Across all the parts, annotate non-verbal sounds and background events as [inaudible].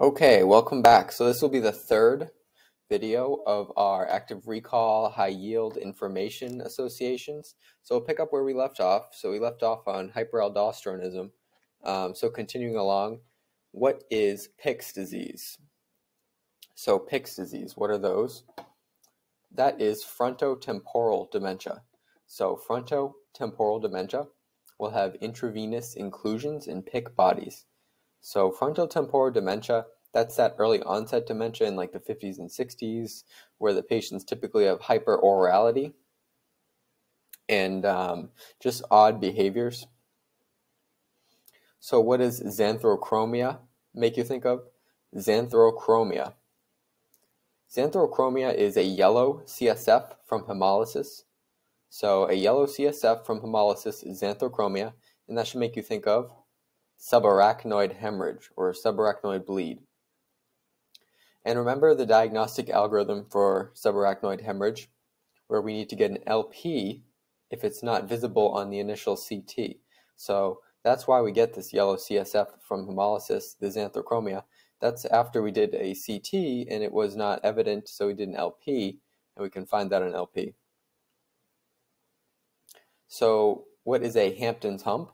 Okay, welcome back. So this will be the third video of our active recall high yield information associations. So we'll pick up where we left off. So we left off on hyperaldosteronism. Um, so continuing along, what is Pick's disease? So Pick's disease, what are those? That is frontotemporal dementia. So frontotemporal dementia will have intravenous inclusions in Pick bodies. So frontotemporal dementia, that's that early onset dementia in like the 50s and 60s, where the patients typically have hyperorality and um, just odd behaviors. So what does xanthochromia make you think of? Xanthochromia. Xanthochromia is a yellow CSF from hemolysis. So a yellow CSF from hemolysis is xanthochromia, and that should make you think of subarachnoid hemorrhage or subarachnoid bleed. And remember the diagnostic algorithm for subarachnoid hemorrhage, where we need to get an LP if it's not visible on the initial CT. So that's why we get this yellow CSF from hemolysis, the xanthochromia. That's after we did a CT and it was not evident, so we did an LP, and we can find that on LP. So what is a Hampton's hump?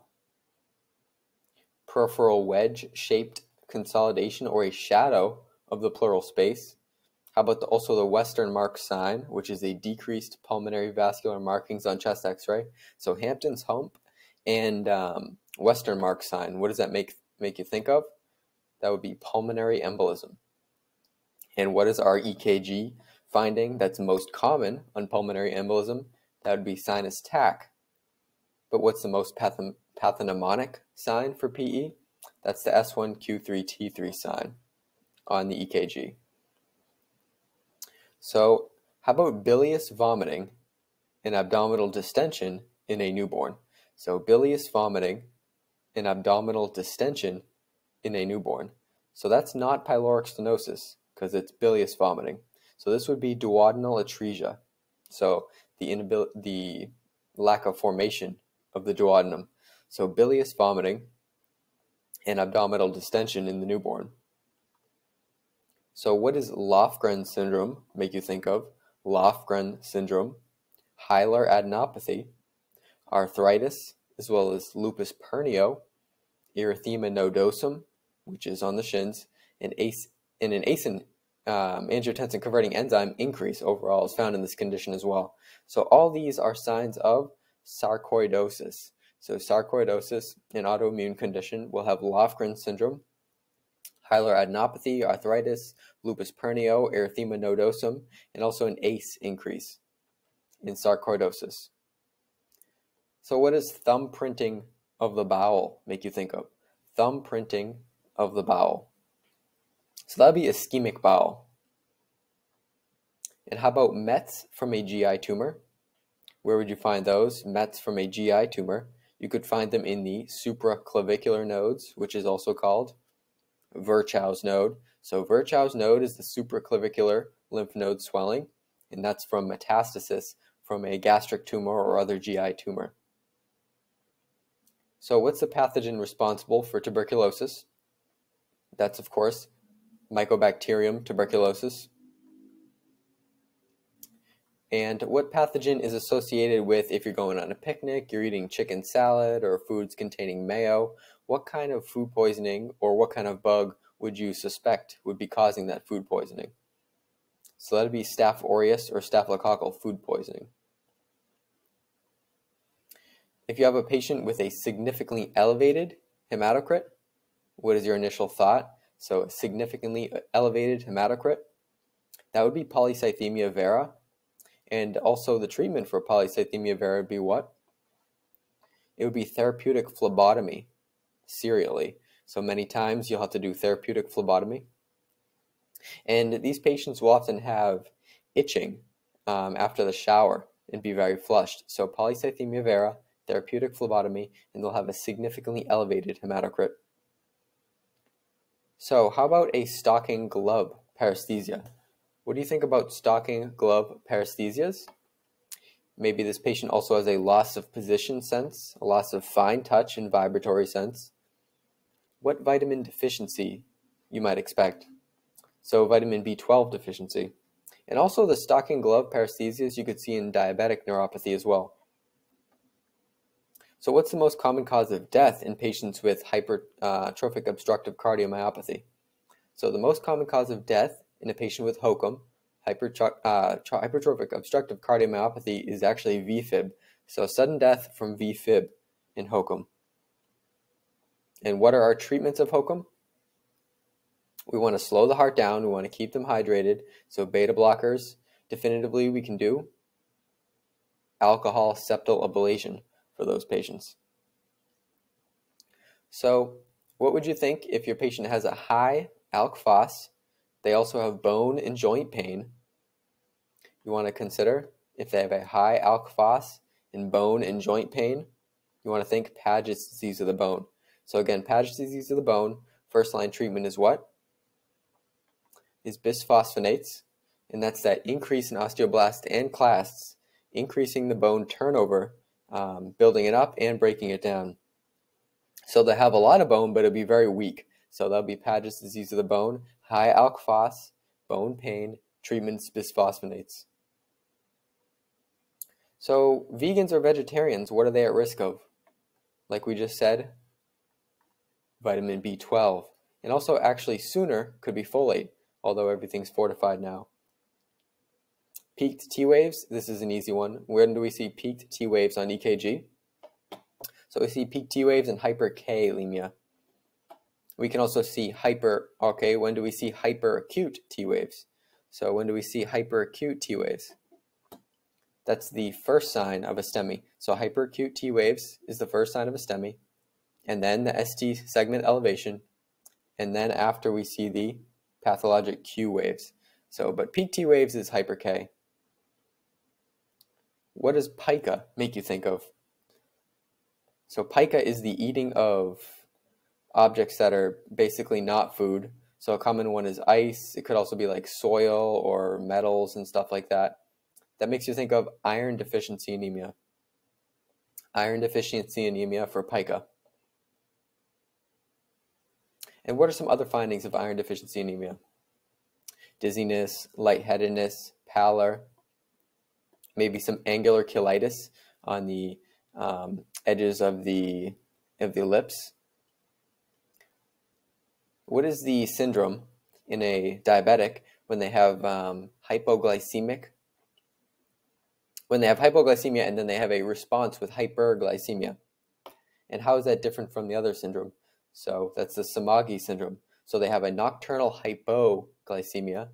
Peripheral wedge-shaped consolidation or a shadow of the pleural space. How about the, also the Westermark sign, which is a decreased pulmonary vascular markings on chest x-ray. So Hampton's hump and um, Westermark sign, what does that make, make you think of? That would be pulmonary embolism. And what is our EKG finding that's most common on pulmonary embolism? That would be sinus tach. But what's the most pathom pathognomonic sign for PE. That's the S1Q3T3 sign on the EKG. So, how about bilious vomiting and abdominal distension in a newborn? So, bilious vomiting and abdominal distension in a newborn. So, that's not pyloric stenosis because it's bilious vomiting. So, this would be duodenal atresia. So, the, the lack of formation of the duodenum. So bilious vomiting and abdominal distension in the newborn. So what does Lofgren syndrome make you think of? Lofgren syndrome, hilar adenopathy, arthritis, as well as lupus pernio, erythema nodosum, which is on the shins, and, ACE, and an ACE um, angiotensin converting enzyme increase overall is found in this condition as well. So all these are signs of sarcoidosis. So sarcoidosis, an autoimmune condition, will have Lofgren syndrome, adenopathy, arthritis, lupus pernio, erythema nodosum, and also an ACE increase in sarcoidosis. So what does thumb printing of the bowel make you think of? Thumb printing of the bowel. So that would be ischemic bowel. And how about METs from a GI tumor? Where would you find those? METs from a GI tumor. You could find them in the supraclavicular nodes, which is also called Virchow's node. So Virchow's node is the supraclavicular lymph node swelling, and that's from metastasis from a gastric tumor or other GI tumor. So what's the pathogen responsible for tuberculosis? That's, of course, Mycobacterium tuberculosis. And what pathogen is associated with if you're going on a picnic, you're eating chicken salad or foods containing mayo? What kind of food poisoning or what kind of bug would you suspect would be causing that food poisoning? So that'd be Staph aureus or staphylococcal food poisoning. If you have a patient with a significantly elevated hematocrit, what is your initial thought? So significantly elevated hematocrit, that would be polycythemia vera and also the treatment for polycythemia vera would be what? It would be therapeutic phlebotomy serially. So many times you'll have to do therapeutic phlebotomy. And these patients will often have itching um, after the shower and be very flushed. So polycythemia vera, therapeutic phlebotomy, and they'll have a significantly elevated hematocrit. So how about a stocking glove paresthesia? What do you think about stocking glove paresthesias? Maybe this patient also has a loss of position sense, a loss of fine touch and vibratory sense. What vitamin deficiency you might expect. So vitamin B12 deficiency. And also the stocking glove paresthesias you could see in diabetic neuropathy as well. So what's the most common cause of death in patients with hypertrophic uh, obstructive cardiomyopathy? So the most common cause of death in a patient with HOCM, uh, hypertrophic obstructive cardiomyopathy, is actually VFib. So sudden death from VFib in HOCM. And what are our treatments of HOCM? We want to slow the heart down. We want to keep them hydrated. So beta blockers, definitively we can do. Alcohol septal ablation for those patients. So what would you think if your patient has a high alk phos? They also have bone and joint pain. You want to consider if they have a high alk and bone and joint pain, you want to think Paget's disease of the bone. So again, Paget's disease of the bone, first line treatment is what? Is bisphosphonates, and that's that increase in osteoblasts and clasts, increasing the bone turnover, um, building it up and breaking it down. So they'll have a lot of bone, but it'll be very weak. So that'll be Paget's disease of the bone, high alk phos, bone pain, treatments bisphosphonates. So vegans or vegetarians, what are they at risk of? Like we just said, vitamin B12. And also, actually, sooner could be folate, although everything's fortified now. Peaked T waves, this is an easy one. When do we see peaked T waves on EKG? So we see peaked T waves in hyperkalemia. We can also see hyper, okay, when do we see hyperacute T waves? So when do we see hyperacute T waves? That's the first sign of a STEMI. So hyperacute T waves is the first sign of a STEMI and then the ST segment elevation, and then after we see the pathologic Q waves. So, but peak T waves is hyper K. What does pica make you think of? So pica is the eating of objects that are basically not food. So a common one is ice. It could also be like soil or metals and stuff like that. That makes you think of iron deficiency anemia. Iron deficiency anemia for pica. And what are some other findings of iron deficiency anemia? Dizziness, lightheadedness, pallor, maybe some angular cheilitis on the um, edges of the of the lips. What is the syndrome in a diabetic when they have um, hypoglycemic? When they have hypoglycemia and then they have a response with hyperglycemia. And how is that different from the other syndrome? So that's the Somogyi syndrome. So they have a nocturnal hypoglycemia.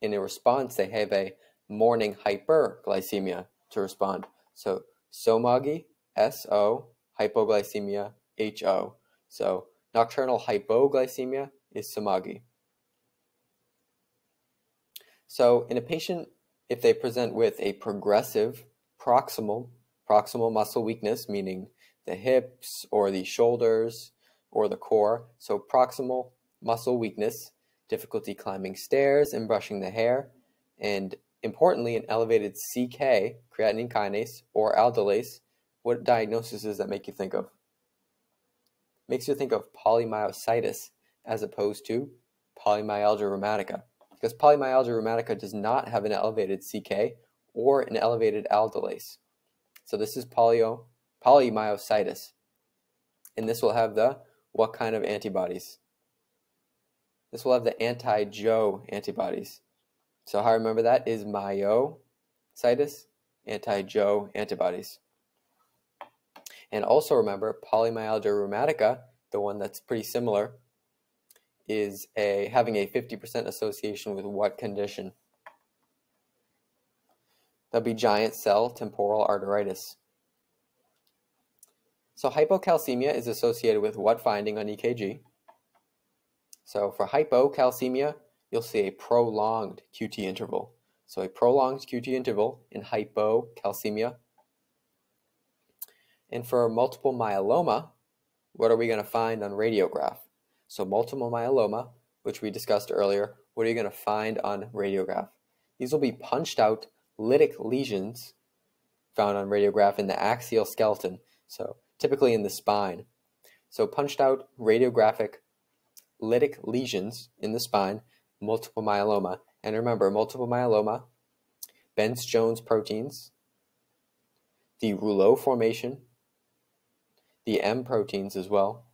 In a response, they have a morning hyperglycemia to respond. So Somogyi, S-O, hypoglycemia, H-O. So nocturnal hypoglycemia is Somogyi. So in a patient, if they present with a progressive proximal, proximal muscle weakness, meaning the hips or the shoulders or the core. So proximal muscle weakness, difficulty climbing stairs and brushing the hair, and importantly, an elevated CK, creatinine kinase, or aldolase. What diagnosis does that make you think of? Makes you think of polymyositis as opposed to polymyalgia rheumatica. Because polymyalgia rheumatica does not have an elevated CK or an elevated aldolase. So this is polio polymyositis. And this will have the what kind of antibodies? This will have the anti-Jo antibodies. So how I remember that is myositis, anti-Jo antibodies. And also remember polymyalgia rheumatica, the one that's pretty similar, is a having a 50% association with what condition? That'll be giant cell temporal arteritis. So hypocalcemia is associated with what finding on EKG? So for hypocalcemia, you'll see a prolonged QT interval. So a prolonged QT interval in hypocalcemia. And for multiple myeloma, what are we going to find on radiograph? So multiple myeloma, which we discussed earlier, what are you going to find on radiograph? These will be punched out lytic lesions found on radiograph in the axial skeleton. So typically in the spine. So punched out radiographic lytic lesions in the spine, multiple myeloma. And remember, multiple myeloma, Bence Jones proteins, the rouleau formation, the M proteins as well.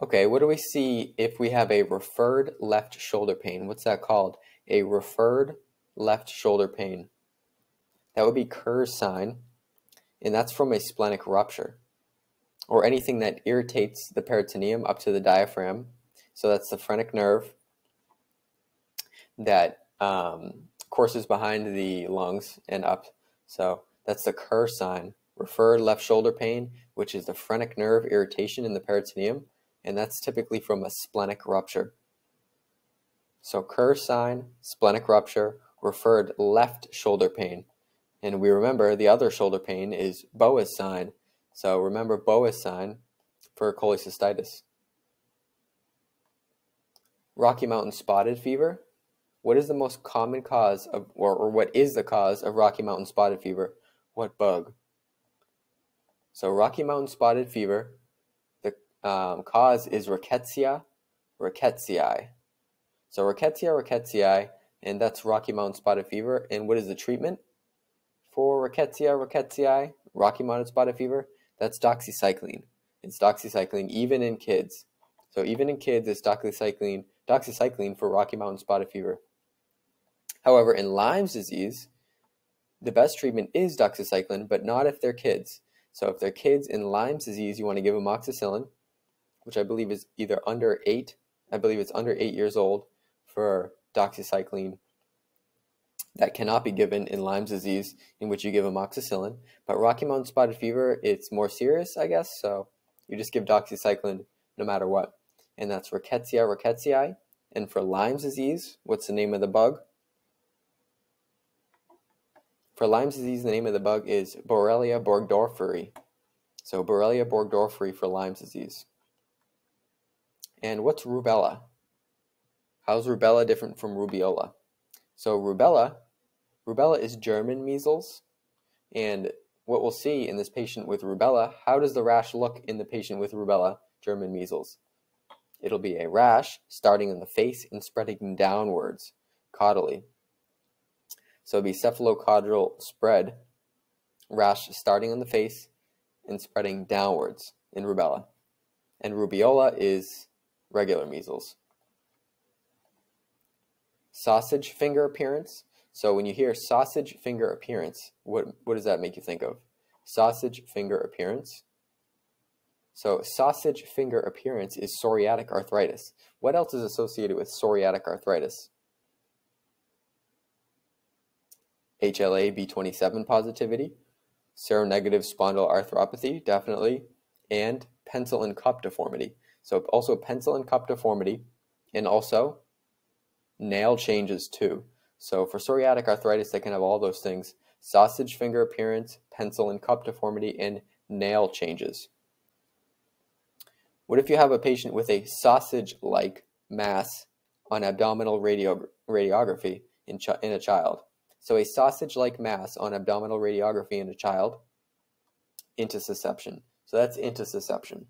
Okay, what do we see if we have a referred left shoulder pain? What's that called? A referred left shoulder pain. That would be Kerr's sign, and that's from a splenic rupture or anything that irritates the peritoneum up to the diaphragm. So that's the phrenic nerve that um, courses behind the lungs and up. So that's the Kerr sign. Referred left shoulder pain, which is the phrenic nerve irritation in the peritoneum, and that's typically from a splenic rupture. So Kerr sign, splenic rupture, referred left shoulder pain. And we remember the other shoulder pain is Boas sign. So remember Boas sign for cholecystitis. Rocky Mountain spotted fever. What is the most common cause of, or, or what is the cause of Rocky Mountain spotted fever? What bug? So Rocky Mountain spotted fever, the um, cause is Rickettsia rickettsii. So Rickettsia rickettsii, and that's Rocky Mountain spotted fever. And what is the treatment for Rickettsia rickettsii, Rocky Mountain spotted fever? That's doxycycline. It's doxycycline even in kids. So even in kids, it's doxycycline, doxycycline for Rocky Mountain spotted fever. However, in Lyme's disease, the best treatment is doxycycline, but not if they're kids. So if they're kids in Lyme's disease, you want to give amoxicillin, which I believe is either under eight, I believe it's under eight years old for doxycycline. That cannot be given in Lyme's disease, in which you give amoxicillin. But Rocky Mountain spotted fever, it's more serious, I guess. So you just give doxycycline no matter what. And that's Rickettsia rickettsii. And for Lyme's disease, what's the name of the bug? For Lyme disease, the name of the bug is Borrelia burgdorferi. So Borrelia burgdorferi for Lyme disease. And what's rubella? How's rubella different from rubeola? So rubella, rubella is German measles. And what we'll see in this patient with rubella, how does the rash look in the patient with rubella, German measles? It'll be a rash starting in the face and spreading downwards, caudally. So it'd be cephalocaudal spread, rash starting on the face and spreading downwards in rubella. And rubeola is regular measles. Sausage finger appearance. So when you hear sausage finger appearance, what, what does that make you think of? Sausage finger appearance. So sausage finger appearance is psoriatic arthritis. What else is associated with psoriatic arthritis? HLA B27 positivity, seronegative spondyloarthropathy, definitely, and pencil and cup deformity. So also pencil and cup deformity, and also nail changes too. So for psoriatic arthritis, they can have all those things: sausage finger appearance, pencil and cup deformity, and nail changes. What if you have a patient with a sausage-like mass on abdominal radio radiography in, in a child? So a sausage-like mass on abdominal radiography in a child, intussusception. So that's intussusception.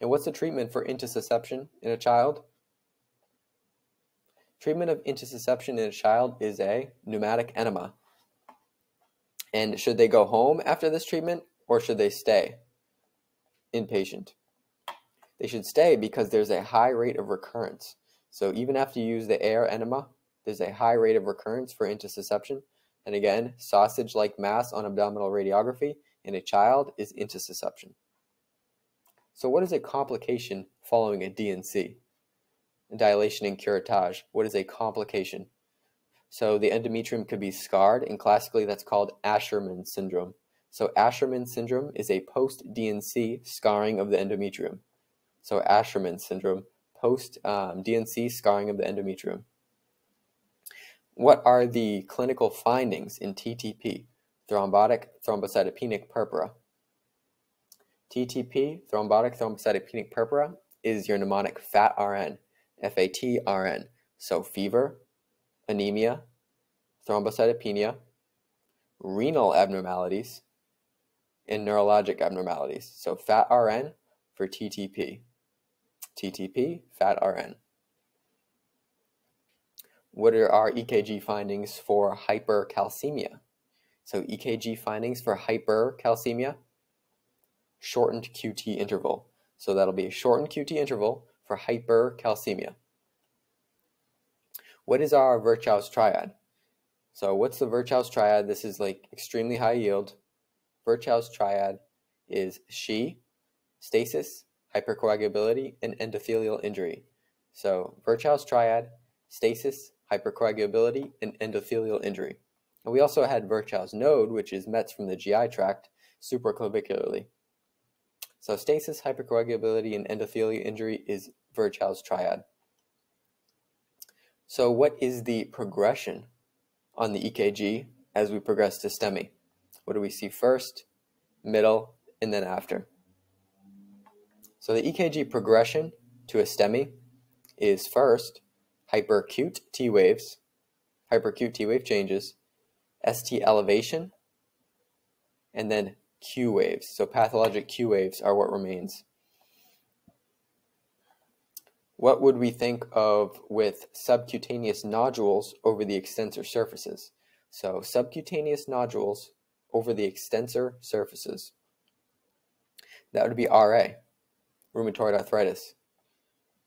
And what's the treatment for intussusception in a child? Treatment of intussusception in a child is a pneumatic enema. And should they go home after this treatment or should they stay inpatient? They should stay because there's a high rate of recurrence. So even after you use the air enema, there's a high rate of recurrence for intussusception. And again, sausage like mass on abdominal radiography in a child is intussusception. So, what is a complication following a D&C? Dilation and curettage. What is a complication? So, the endometrium could be scarred, and classically that's called Asherman syndrome. So, Asherman syndrome is a post D&C scarring of the endometrium. So, Asherman syndrome, post um, D&C scarring of the endometrium. What are the clinical findings in TTP, thrombotic thrombocytopenic purpura? TTP, thrombotic thrombocytopenic purpura, is your mnemonic FAT-RN, F-A-T-R-N. So fever, anemia, thrombocytopenia, renal abnormalities, and neurologic abnormalities. So FAT-RN for TTP. TTP, fat RN. What are our EKG findings for hypercalcemia? So EKG findings for hypercalcemia, shortened QT interval. So that'll be a shortened QT interval for hypercalcemia. What is our Virchow's triad? So what's the Virchow's triad? This is like extremely high yield. Virchow's triad is SHE, stasis, hypercoagulability, and endothelial injury. So Virchow's triad, stasis, hypercoagulability, and endothelial injury. And we also had Virchow's node, which is METs from the GI tract, supraclavicularly. So stasis, hypercoagulability, and endothelial injury is Virchow's triad. So what is the progression on the EKG as we progress to STEMI? What do we see first, middle, and then after? So the EKG progression to a STEMI is first hyperacute T waves, hyperacute T wave changes, ST elevation, and then Q waves. So pathologic Q waves are what remains. What would we think of with subcutaneous nodules over the extensor surfaces? So subcutaneous nodules over the extensor surfaces. That would be RA, rheumatoid arthritis.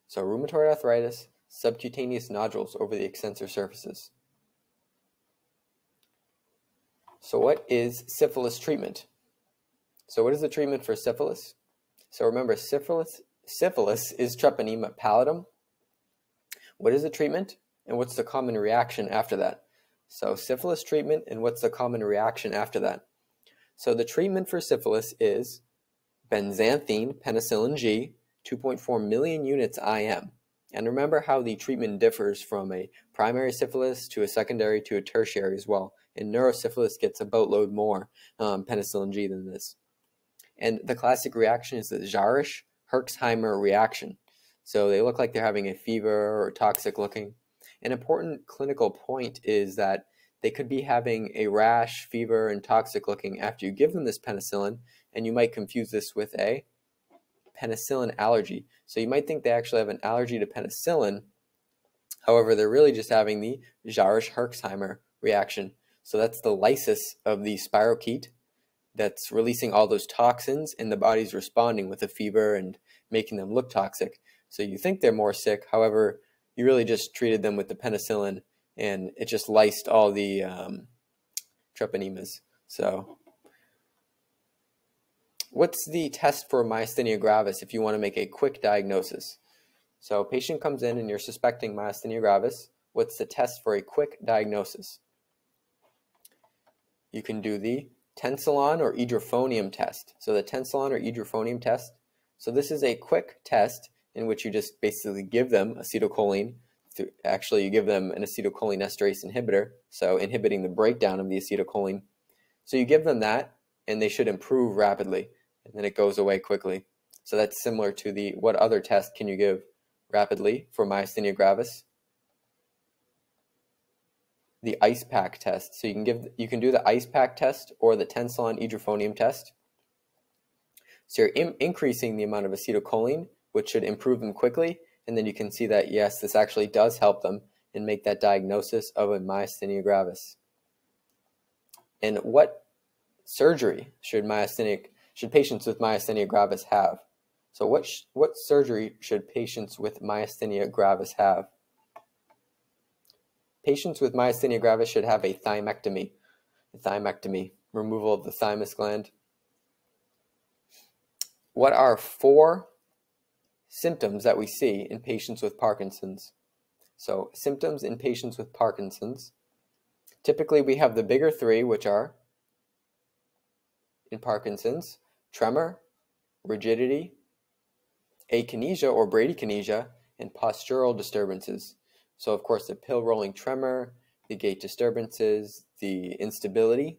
So rheumatoid arthritis, subcutaneous nodules over the extensor surfaces. So what is syphilis treatment? So what is the treatment for syphilis? So remember, syphilis, syphilis is treponema pallidum. What is the treatment? And what's the common reaction after that? So syphilis treatment and what's the common reaction after that? So the treatment for syphilis is benzathine penicillin G, 2.4 million units IM. And remember how the treatment differs from a primary syphilis to a secondary to a tertiary as well. And neurosyphilis gets a boatload more um, penicillin G than this. And the classic reaction is the Jarisch Herxheimer reaction. So they look like they're having a fever or toxic looking. An important clinical point is that they could be having a rash, fever, and toxic looking after you give them this penicillin, and you might confuse this with a penicillin allergy. So you might think they actually have an allergy to penicillin. However, they're really just having the Jarisch Herxheimer reaction. So that's the lysis of the spirochete that's releasing all those toxins, and the body's responding with a fever and making them look toxic. So you think they're more sick. However, you really just treated them with the penicillin, and it just lysed all the um, treponemas. So what's the test for myasthenia gravis if you want to make a quick diagnosis? So patient comes in and you're suspecting myasthenia gravis. What's the test for a quick diagnosis? You can do the tensilon or edrophonium test. So the tensilon or edrophonium test. So this is a quick test in which you just basically give them acetylcholine. Actually, you give them an acetylcholinesterase inhibitor, so inhibiting the breakdown of the acetylcholine. So you give them that, and they should improve rapidly, and then it goes away quickly. So that's similar to the what other test can you give rapidly for myasthenia gravis? the ice pack test. So you can give you can do the ice pack test or the tensilon edrophonium test. So you're in, increasing the amount of acetylcholine, which should improve them quickly, and then you can see that yes, this actually does help them and make that diagnosis of a myasthenia gravis. And what surgery should myasthenic should patients with myasthenia gravis have? So what what surgery should patients with myasthenia gravis have? Patients with myasthenia gravis should have a thymectomy. A thymectomy, removal of the thymus gland. What are four symptoms that we see in patients with Parkinson's? So, symptoms in patients with Parkinson's. Typically, we have the bigger three, which are in Parkinson's tremor, rigidity, akinesia or bradykinesia, and postural disturbances. So, of course, the pill rolling tremor, the gait disturbances, the instability,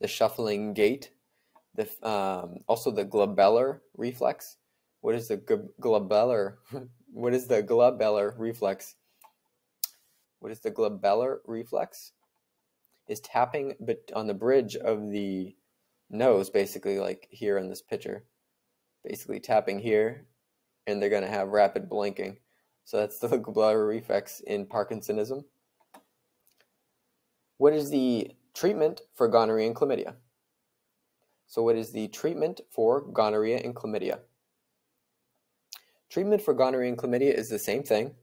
the shuffling gait, the, um, also the glabellar reflex. What is the glabellar? [laughs] what is the glabellar reflex? What is the glabellar reflex? Is tapping but on the bridge of the nose, basically like here in this picture. Basically tapping here and they're going to have rapid blinking. So that's the [laughs] glabellar reflex in Parkinsonism. What is the treatment for gonorrhea and chlamydia? So what is the treatment for gonorrhea and chlamydia? Treatment for gonorrhea and chlamydia is the same thing.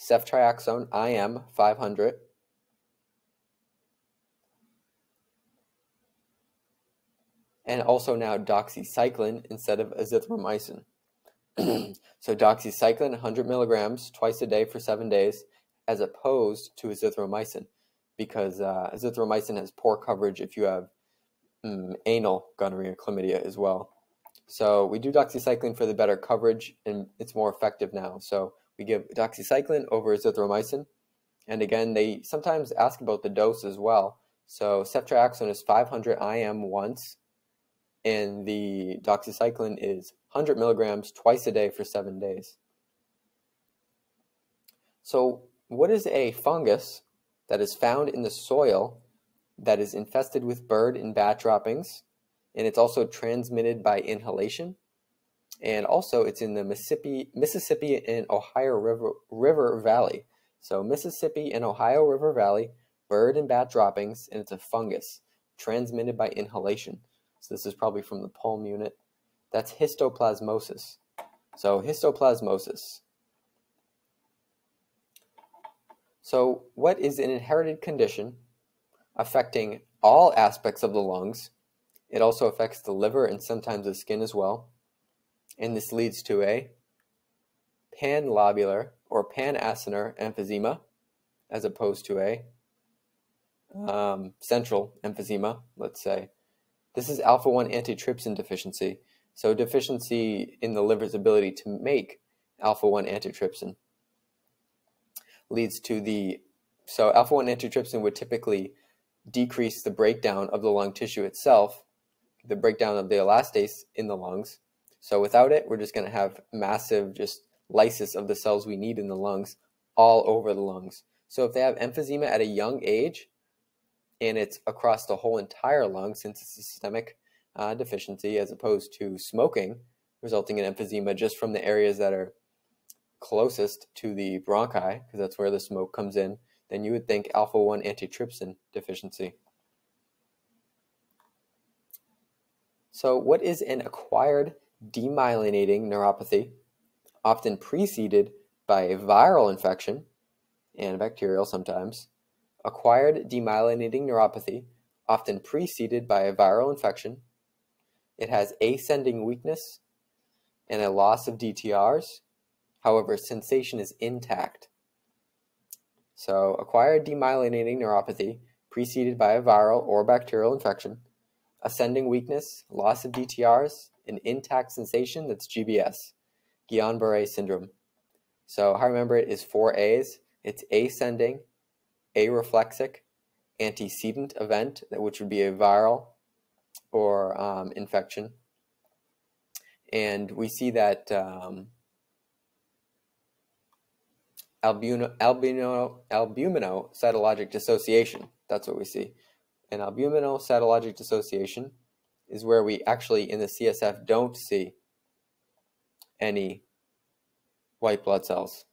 Ceftriaxone IM 500 and also now doxycycline instead of azithromycin. [clears throat] so doxycycline 100 milligrams twice a day for seven days as opposed to azithromycin because uh, azithromycin has poor coverage if you have mm, anal gonorrhea chlamydia as well. So we do doxycycline for the better coverage and it's more effective now. So we give doxycycline over azithromycin. And again, they sometimes ask about the dose as well. So ceftriaxone is 500 IM once and the doxycycline is 100 milligrams twice a day for seven days. So, what is a fungus that is found in the soil that is infested with bird and bat droppings? And it's also transmitted by inhalation. And also, it's in the Mississippi, Mississippi and Ohio River, River Valley. So, Mississippi and Ohio River Valley, bird and bat droppings, and it's a fungus transmitted by inhalation. So this is probably from the pulm unit. That's histoplasmosis. So histoplasmosis. So what is an inherited condition affecting all aspects of the lungs? It also affects the liver and sometimes the skin as well. And this leads to a panlobular or panacinar emphysema as opposed to a um, central emphysema, let's say. This is alpha 1 antitrypsin deficiency, so deficiency in the liver's ability to make alpha 1 antitrypsin leads to the so alpha 1 antitrypsin would typically decrease the breakdown of the lung tissue itself, the breakdown of the elastase in the lungs. So without it, we're just going to have massive just lysis of the cells we need in the lungs all over the lungs. So if they have emphysema at a young age, and it's across the whole entire lung since it's a systemic uh, deficiency as opposed to smoking, resulting in emphysema just from the areas that are closest to the bronchi, because that's where the smoke comes in, then you would think alpha 1 antitrypsin deficiency. So, what is an acquired demyelinating neuropathy, often preceded by a viral infection and bacterial sometimes, acquired demyelinating neuropathy, often preceded by a viral infection. It has ascending weakness and a loss of DTRs. However, sensation is intact. So, acquired demyelinating neuropathy preceded by a viral or bacterial infection, ascending weakness, loss of DTRs, an intact sensation that's GBS, Guillain Barre syndrome. So, how I remember it is four A's. It's ascending, areflexic antecedent event, which would be a viral or um, infection. And we see that um, albino, albino, albumino cytologic dissociation. That's what we see. And albumino cytologic dissociation is where we actually in the CSF don't see any white blood cells.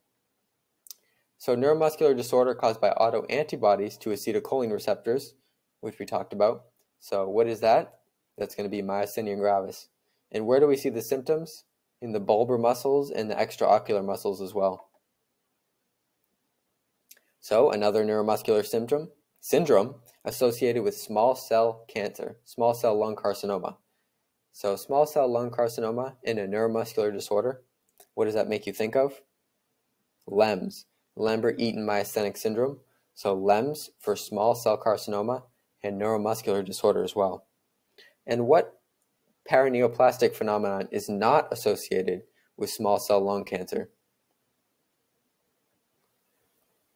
So neuromuscular disorder caused by autoantibodies to acetylcholine receptors, which we talked about. So what is that? That's going to be myasthenia gravis. And where do we see the symptoms? In the bulbar muscles and the extraocular muscles as well. So another neuromuscular symptom, syndrome associated with small cell cancer, small cell lung carcinoma. So small cell lung carcinoma in a neuromuscular disorder, what does that make you think of? LEMS, Lambert-Eaton myasthenic syndrome, so LEMS for small cell carcinoma and neuromuscular disorder as well. And what paraneoplastic phenomenon is not associated with small cell lung cancer?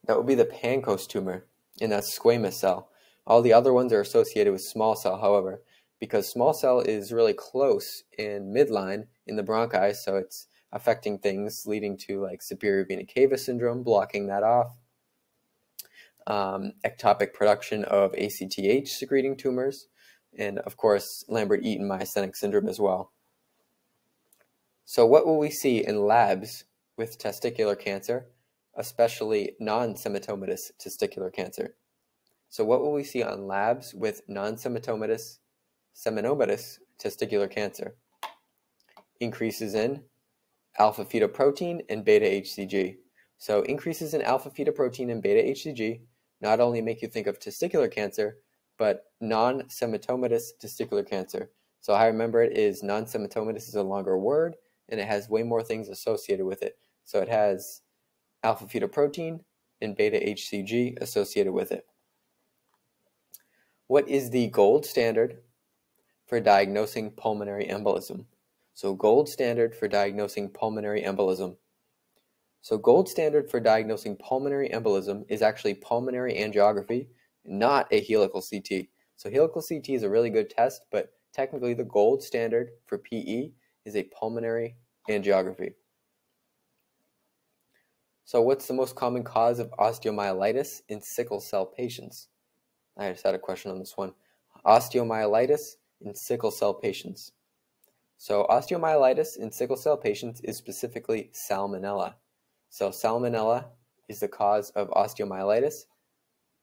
That would be the Pancoast tumor in that squamous cell. All the other ones are associated with small cell, however, because small cell is really close in midline in the bronchi, so it's affecting things leading to like superior vena cava syndrome, blocking that off, um, ectopic production of ACTH secreting tumors, and of course Lambert-Eaton myasthenic syndrome as well. So what will we see in labs with testicular cancer, especially non-semitomatous testicular cancer? So what will we see on labs with non-semitomatous seminomatous testicular cancer? Increases in alpha fetoprotein and beta HCG. So increases in alpha fetoprotein and beta HCG not only make you think of testicular cancer, but non-semitomatous testicular cancer. So I remember it is non-semitomatous is a longer word, and it has way more things associated with it. So it has alpha fetoprotein and beta HCG associated with it. What is the gold standard for diagnosing pulmonary embolism? So gold standard for diagnosing pulmonary embolism. So gold standard for diagnosing pulmonary embolism is actually pulmonary angiography, not a helical CT. So helical CT is a really good test, but technically the gold standard for PE is a pulmonary angiography. So what's the most common cause of osteomyelitis in sickle cell patients? I just had a question on this one. Osteomyelitis in sickle cell patients. So osteomyelitis in sickle cell patients is specifically salmonella. So salmonella is the cause of osteomyelitis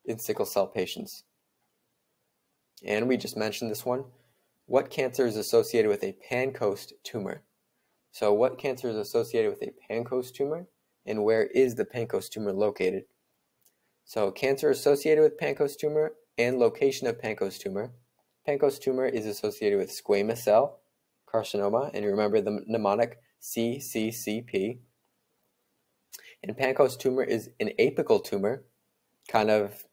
in sickle cell patients. And we just mentioned this one. What cancer is associated with a Pancoast tumor? So what cancer is associated with a Pancoast tumor and where is the Pancoast tumor located? So cancer associated with Pancoast tumor and location of Pancoast tumor. Pancoast tumor is associated with squamous cell carcinoma and you remember the mnemonic CCCP. And Pancoast tumor is an apical tumor kind of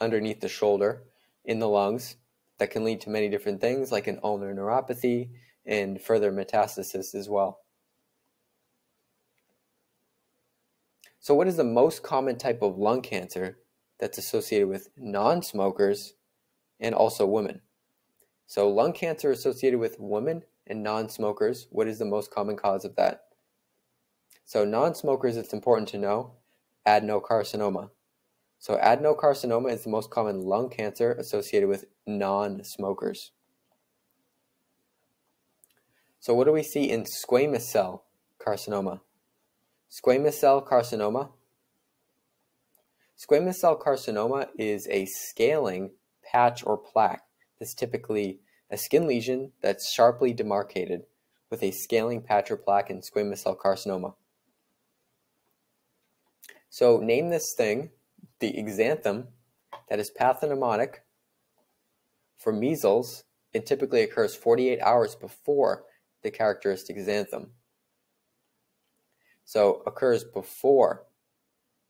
underneath the shoulder in the lungs that can lead to many different things like an ulnar neuropathy and further metastasis as well. So, what is the most common type of lung cancer that's associated with non smokers and also women? So, lung cancer associated with women and non smokers, what is the most common cause of that? So, non smokers, it's important to know adenocarcinoma. So, adenocarcinoma is the most common lung cancer associated with non smokers. So what do we see in squamous cell carcinoma? Squamous cell carcinoma. Squamous cell carcinoma is a scaling patch or plaque. Is typically a skin lesion that's sharply demarcated with a scaling patch or plaque in squamous cell carcinoma. So name this thing the exanthem that is pathognomonic for measles. It typically occurs 48 hours before the characteristic xanthem. So occurs before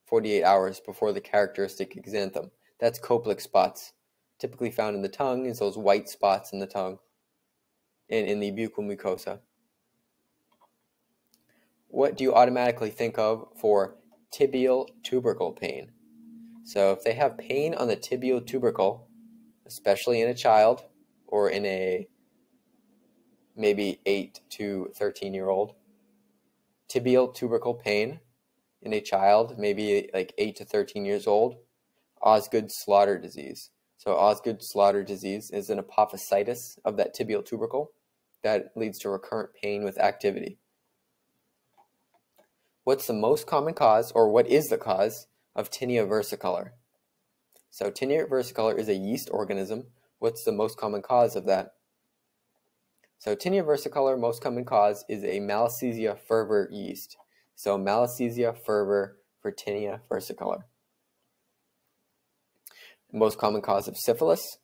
48 hours before the characteristic xanthem. That's Koplik spots. Typically found in the tongue is those white spots in the tongue and in the buccal mucosa. What do you automatically think of for tibial tubercle pain? So if they have pain on the tibial tubercle, especially in a child or in a maybe 8 to 13 year old. Tibial tubercle pain in a child, maybe like 8 to 13 years old. Osgood Schlatter disease. So, Osgood Schlatter disease is an apophysitis of that tibial tubercle that leads to recurrent pain with activity. What's the most common cause, or what is the cause, of tinea versicolor? So, tinea versicolor is a yeast organism. What's the most common cause of that? So tinea versicolor, most common cause is a Malassezia furfur yeast. So Malassezia furfur for tinea versicolor. Most common cause of syphilis,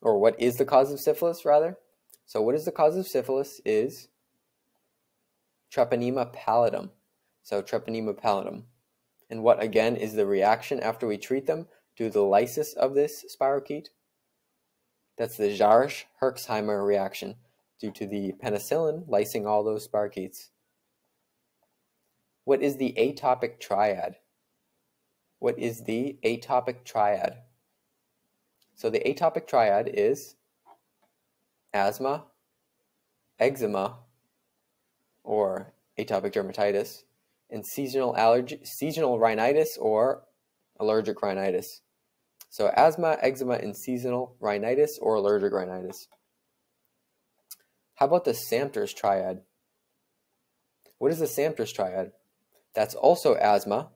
or what is the cause of syphilis rather? So what is the cause of syphilis is Treponema pallidum. So Treponema pallidum. And what again is the reaction after we treat them due to the lysis of this spirochete? That's the Jarisch-Herxheimer reaction due to the penicillin lysing all those spirochetes. What is the atopic triad? What is the atopic triad? So the atopic triad is asthma, eczema, or atopic dermatitis, and seasonal allergy, seasonal rhinitis or allergic rhinitis. So asthma, eczema, and seasonal rhinitis or allergic rhinitis. How about the Samter's triad? What is the Samter's triad? That's also asthma,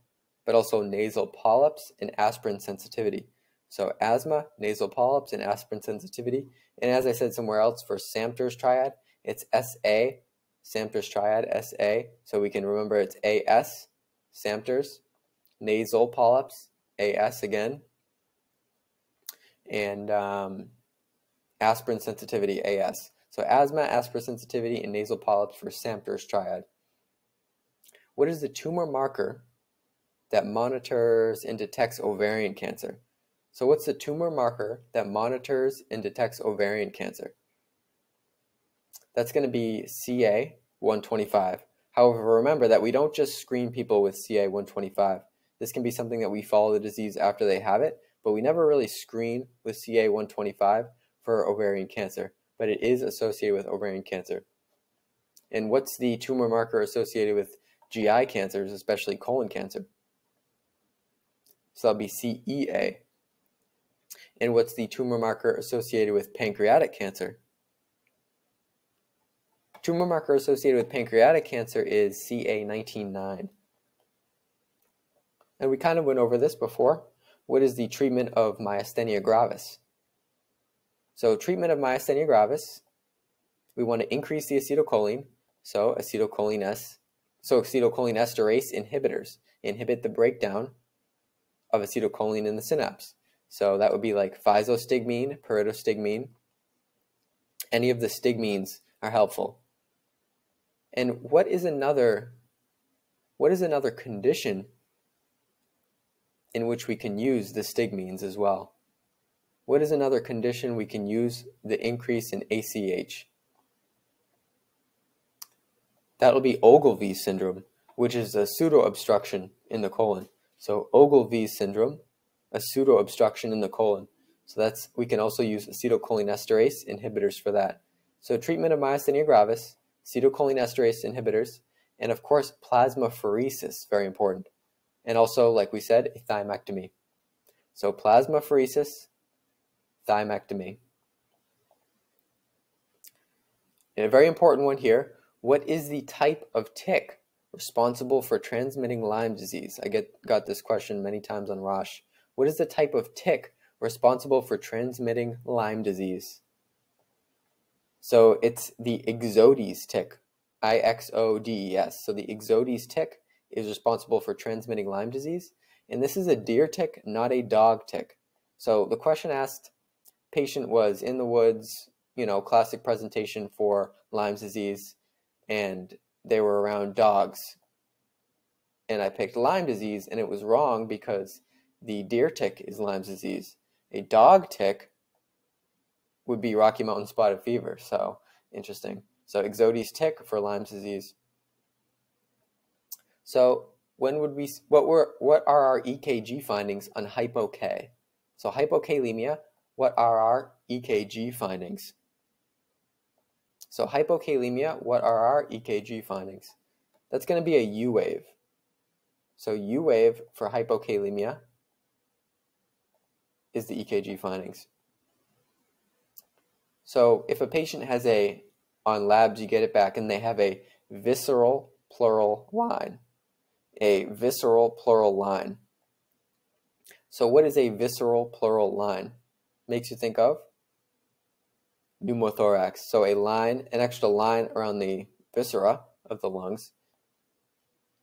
but also nasal polyps and aspirin sensitivity. So asthma, nasal polyps, and aspirin sensitivity. And as I said somewhere else for Samter's triad, it's SA, Samter's triad, SA. So we can remember it's AS, Samter's, nasal polyps, AS again, and um, aspirin sensitivity, AS. So asthma, aspirin sensitivity, and nasal polyps for Samter's triad. What is the tumor marker that monitors and detects ovarian cancer? So what's the tumor marker that monitors and detects ovarian cancer? That's going to be CA125. However, remember that we don't just screen people with CA125. This can be something that we follow the disease after they have it, but we never really screen with CA125 for ovarian cancer, but it is associated with ovarian cancer. And what's the tumor marker associated with GI cancers, especially colon cancer? So that'll be CEA. And what's the tumor marker associated with pancreatic cancer? Tumor marker associated with pancreatic cancer is CA199. And we kind of went over this before. What is the treatment of myasthenia gravis? So treatment of myasthenia gravis, we want to increase the acetylcholine, so acetylcholine S, so acetylcholine esterase inhibitors inhibit the breakdown of acetylcholine in the synapse. So that would be like physostigmine, pyridostigmine. Any of the stigmines are helpful. And what is another what is another condition in which we can use the stigmines as well? What is another condition we can use the increase in ACH? That'll be Ogilvie syndrome, which is a pseudo obstruction in the colon. So Ogilvie syndrome a pseudo obstruction in the colon. So that's we can also use acetylcholinesterase inhibitors for that. So treatment of myasthenia gravis, acetylcholinesterase inhibitors, and of course plasmapheresis, very important. And also, like we said, a thymectomy. So plasmapheresis, thymectomy. And a very important one here, what is the type of tick responsible for transmitting Lyme disease? I get got this question many times on Rosh. What is the type of tick responsible for transmitting Lyme disease? So it's the Ixodes tick, I X O D E S. So the Ixodes tick is responsible for transmitting Lyme disease. And this is a deer tick, not a dog tick. So the question asked patient was in the woods, you know, classic presentation for Lyme's disease, and they were around dogs. And I picked Lyme disease, and it was wrong because the deer tick is Lyme's disease. A dog tick would be Rocky Mountain spotted fever. So interesting. So Ixodes tick for Lyme's disease. So when would we? What were? What are our EKG findings on hypo-K? So hypokalemia. What are our EKG findings? So hypokalemia. What are our EKG findings? That's going to be a U wave. So U wave for hypokalemia is the EKG findings. So if a patient has a, on labs you get it back and they have a visceral pleural line, a visceral pleural line. So what is a visceral pleural line? Makes you think of pneumothorax. So a line, an extra line around the viscera of the lungs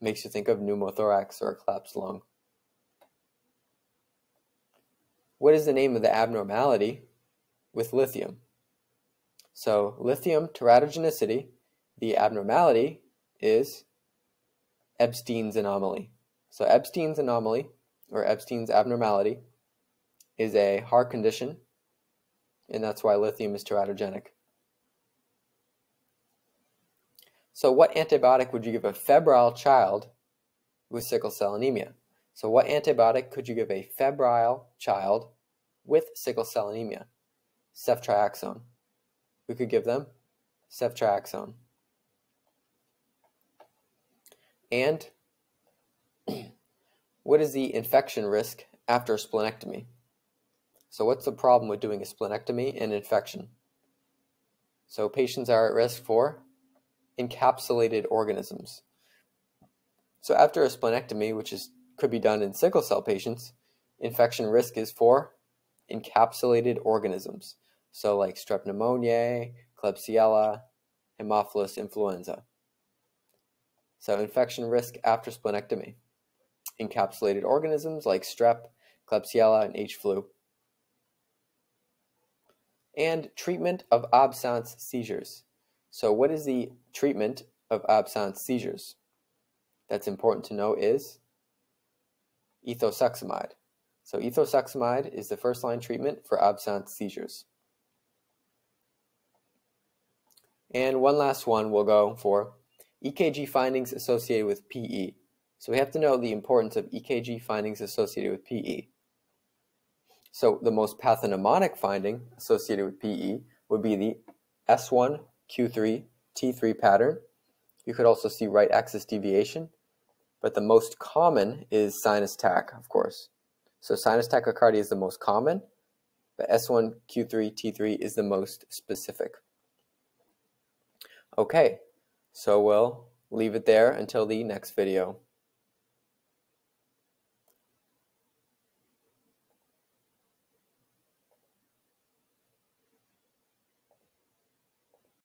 makes you think of pneumothorax or a collapsed lung. What is the name of the abnormality with lithium? So lithium teratogenicity, the abnormality is Ebstein's anomaly. So Ebstein's anomaly, or Ebstein's abnormality, is a heart condition, and that's why lithium is teratogenic. So what antibiotic would you give a febrile child with sickle cell anemia? So what antibiotic could you give a febrile child with sickle cell anemia? Ceftriaxone. We could give them ceftriaxone. And [clears throat] what is the infection risk after a splenectomy? So what's the problem with doing a splenectomy and infection? So patients are at risk for encapsulated organisms. So after a splenectomy, which is could be done in sickle cell patients, infection risk is for encapsulated organisms, so like strep pneumoniae, Klebsiella, Haemophilus influenza. So infection risk after splenectomy. Encapsulated organisms like strep, Klebsiella, and H. flu. And treatment of absence seizures. So what is the treatment of absence seizures? That's important to know is ethosuximide. So ethosuximide is the first line treatment for absence seizures. And one last one we'll go for EKG findings associated with PE. So we have to know the importance of EKG findings associated with PE. So the most pathognomonic finding associated with PE would be the S1, Q3, T3 pattern. You could also see right axis deviation, but the most common is sinus tach, of course. So sinus tachycardia is the most common, but S1, Q3, T3 is the most specific. Okay, so we'll leave it there until the next video.